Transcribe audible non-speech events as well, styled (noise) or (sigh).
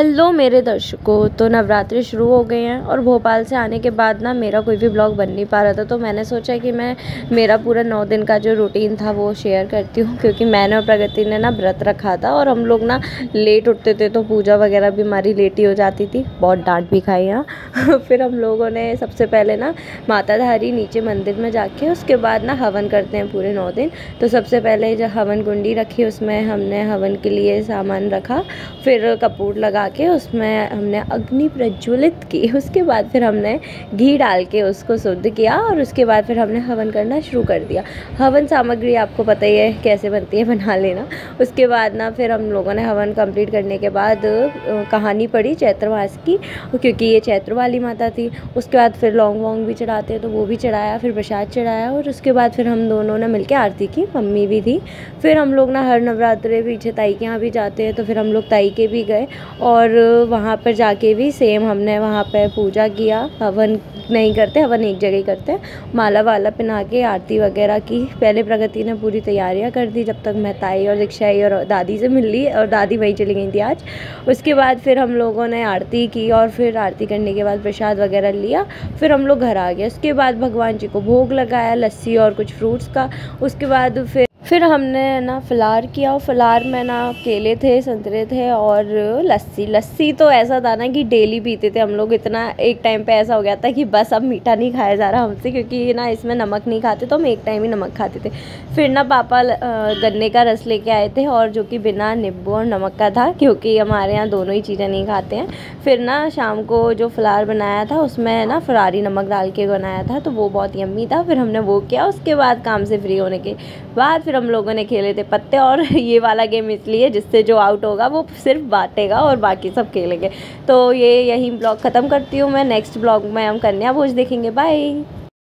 Hello मेरे दर्शकों तो नवरात्रि शुरू हो गए हैं और भोपाल से आने के बाद ना मेरा कोई भी ब्लॉग बन नहीं पा रहा था तो मैंने सोचा कि मैं, मेरा पूरा नौ दिन का जो रूटीन था वो शेयर करती हूँ, क्योंकि मैंने और प्रगति ने ना व्रत रखा था और हम लोग ना लेट उठते थे तो पूजा वगैरह भी हमारी लेट ही हो जाती थी, बहुत डांट भी खाई यहाँ (laughs) फिर हम लोगों ने सबसे पहले ना माताधारी नीचे मंदिर में जाके उसके बाद ना हवन करते हैं पूरे नौ दिन। तो सबसे पहले जब हवन कुंडी रखी, उसमें हमने हवन के लिए सामान रखा। फिर कपूर लगा के उसमें हमने अग्नि प्रज्वलित की। (laughs) उसके बाद फिर हमने घी डाल के उसको शुद्ध किया और उसके बाद फिर हमने हवन करना शुरू कर दिया। हवन सामग्री आपको पता ही है, कैसे बनती है, बना लेना। उसके बाद ना फिर हम लोगों ने हवन कंप्लीट करने के बाद कहानी पढ़ी चैत्र मास की। क्योंकि ये चैत्र वाली माता थी, उसके बाद फिर लौंग वोंग भी चढ़ाते हैं तो वो भी चढ़ाया, फिर प्रसाद चढ़ाया और उसके बाद फिर हम दोनों ने मिलकर आरती की, मम्मी भी थी। फिर हम लोग ना हर नवरात्रे पीछे ताई के यहाँ भी जाते हैं तो फिर हम लोग ताई के भी गए और वहाँ पर जाके भी सेम हमने वहाँ पर पूजा किया। हवन नहीं करते, हवन एक जगह ही करते हैं। माला वाला पहना के आरती वगैरह की। पहले प्रगति ने पूरी तैयारियाँ कर दी, जब तक मैं ताई और दीक्षाई और दादी से मिल ली और दादी वहीं चली गई थी आज। उसके बाद फिर हम लोगों ने आरती की और फिर आरती करने के बाद प्रसाद वगैरह लिया, फिर हम लोग घर आ गए। उसके बाद भगवान जी को भोग लगाया, लस्सी और कुछ फ्रूट्स का। उसके बाद फिर फिर हमने ना फ़लार किया और फ़लार में ना केले थे, संतरे थे और लस्सी। लस्सी तो ऐसा था ना कि डेली पीते थे हम लोग। इतना एक टाइम पे ऐसा हो गया था कि बस अब मीठा नहीं खाया जा रहा हमसे क्योंकि ना इसमें नमक नहीं खाते तो हम एक टाइम ही नमक खाते थे। फिर ना पापा गन्ने का रस लेके आए थे और जो कि बिना नींबू और नमक का था, क्योंकि हमारे यहाँ दोनों ही चीज़ें नहीं खाते हैं। फिर ना शाम को जो फ़लार बनाया था, उसमें ना फरारी नमक डाल के बनाया था तो वो बहुत यम्मी था। फिर हमने वो किया, उसके बाद काम से फ्री होने के बाद फिर हम लोगों ने खेले थे पत्ते और (laughs) ये वाला गेम इसलिए जिससे जो आउट होगा वो सिर्फ़ बांटेगा और बाकी सब खेलेंगे। तो ये यही ब्लॉग ख़त्म करती हूँ मैं। नेक्स्ट ब्लॉग में हम कन्या भोज देखेंगे। बाय